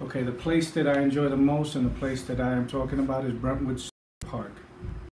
Okay, the place that I enjoy the most and the place that I am talking about is Brentwood Park.